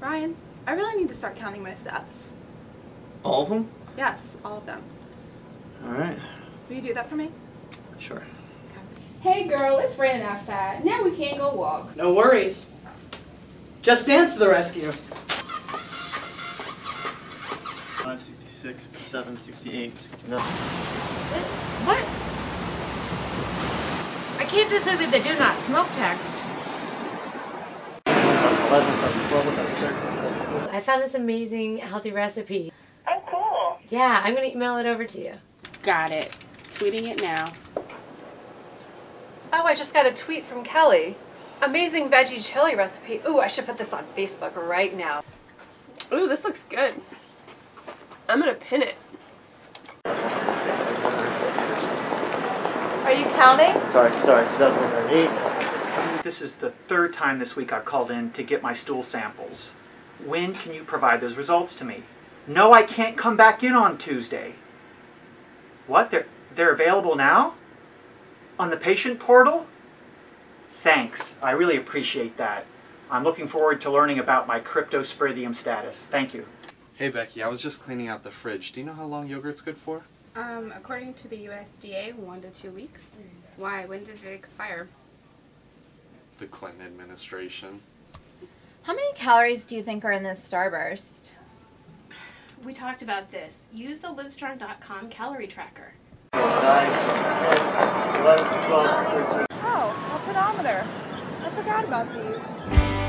Ryan, I really need to start counting my steps. All of them? Yes, all of them. All right. Will you do that for me? Sure. Hey girl, it's raining outside. Now we can't go walk. No worries. Just Dance to the rescue. 5, 66, 67, 68, 69. What? I can't just live with the do not smoke text. 11, 12, 13. I found this amazing healthy recipe. Oh, cool. Yeah, I'm gonna email it over to you. Got it. Tweeting it now. Oh, I just got a tweet from Kelly. Amazing veggie chili recipe. Ooh, I should put this on Facebook right now. Ooh, this looks good. I'm gonna pin it. Are you counting? Sorry, sorry, 2008. This is the third time this week I've called in to get my stool samples. When can you provide those results to me? No, I can't come back in on Tuesday. What? They're, they're available now? On the patient portal? Thanks. I really appreciate that. I'm looking forward to learning about my cryptosporidium status. Thank you. Hey Becky, I was just cleaning out the fridge. Do you know how long yogurt's good for? Um, according to the USDA, one to two weeks. Why? When did it expire? The Clinton administration. How many calories do you think are in this Starburst? We talked about this. Use the Livestrong.com calorie tracker. 9, 10, 11, 12, 13. Oh, a pedometer. I forgot about these.